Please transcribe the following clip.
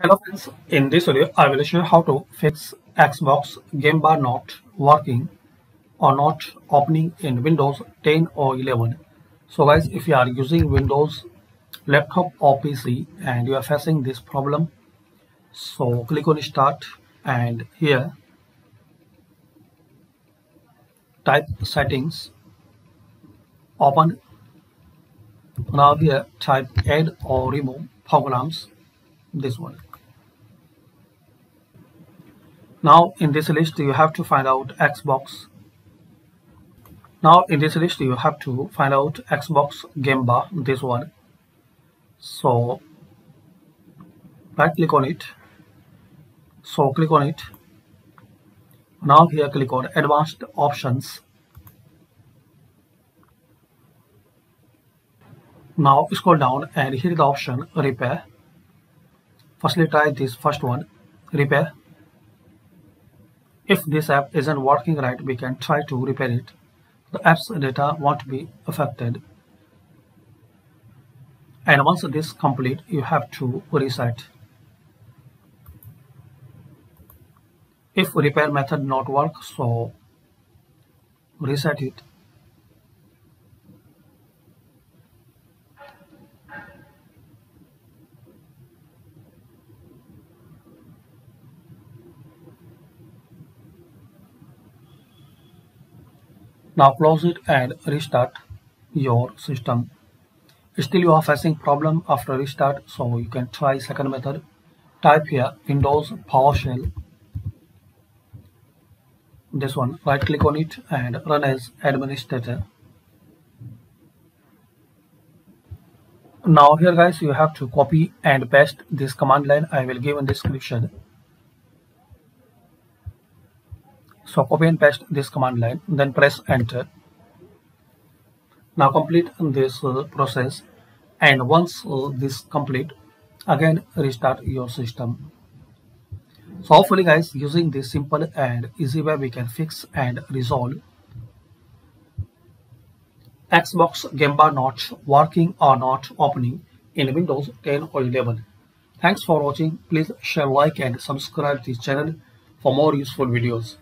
Hello friends, in this video I will show you how to fix Xbox game bar not working or not opening in Windows 10 or 11. So guys if you are using Windows laptop or PC and you are facing this problem so click on start and here type settings open now here type add or remove programs this one now in this list you have to find out Xbox. Now in this list you have to find out Xbox game bar, this one. So right click on it. So click on it. Now here click on advanced options. Now scroll down and here is the option repair. Firstly try this first one repair if this app isn't working right, we can try to repair it. The app's data won't be affected. And once this complete, you have to reset. If repair method not work, so reset it. Now close it and restart your system. Still you are facing problem after restart so you can try second method. Type here Windows PowerShell. This one right click on it and run as administrator. Now here guys you have to copy and paste this command line I will give in description. So copy and paste this command line, then press enter. Now complete this uh, process and once uh, this complete, again restart your system. So hopefully guys using this simple and easy way we can fix and resolve Xbox game bar not working or not opening in Windows 10 or 11. Thanks for watching. Please share, like and subscribe this channel for more useful videos.